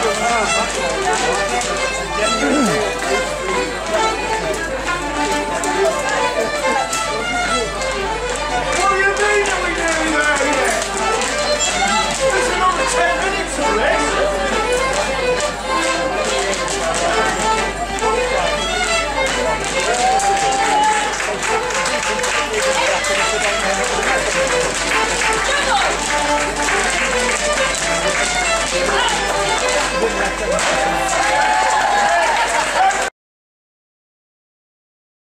아!